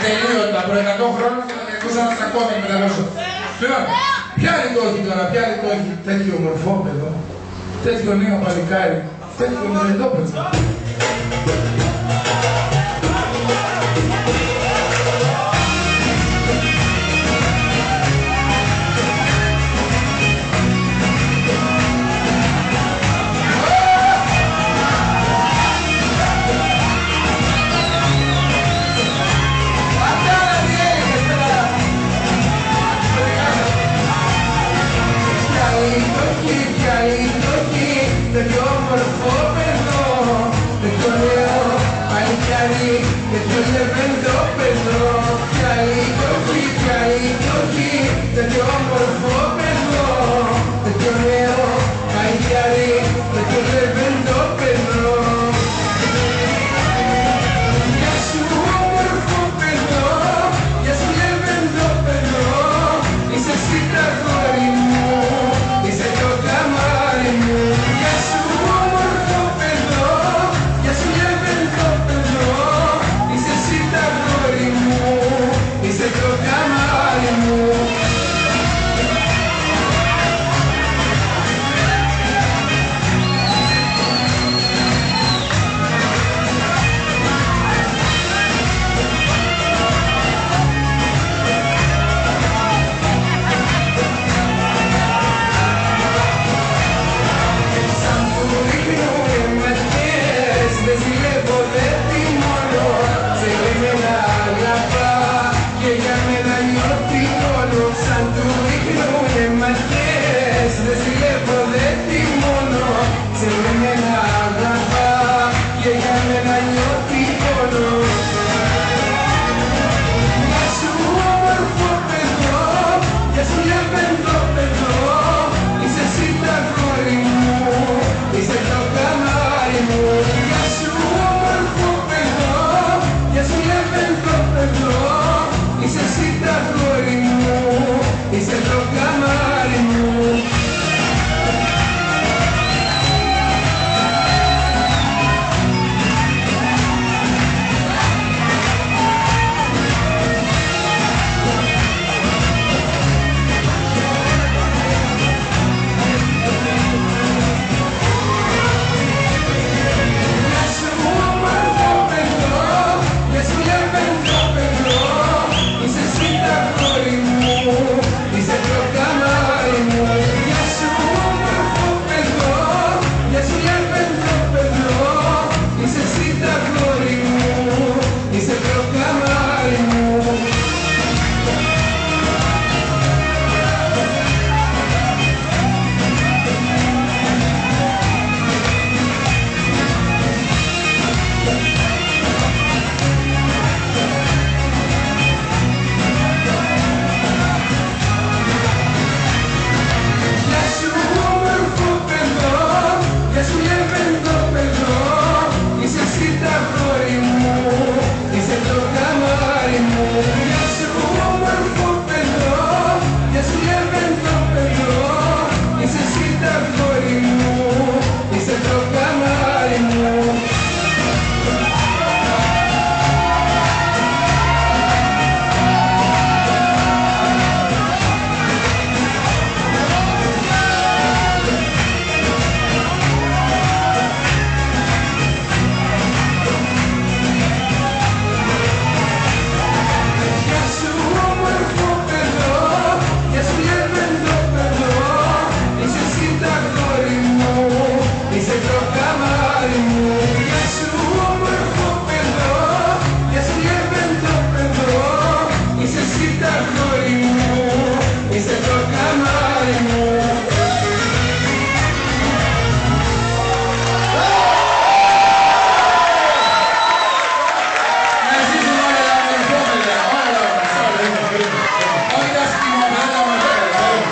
ατελείωτα προ 100 χρόνια και να ακόμη με τα. Λοιπόν, ποια λιτόχη τώρα, ποια έχει τέτοιο μορφόμενο, τέτοιο νέο παλικάρι, τέτοιο μορφόπεδο. Yes.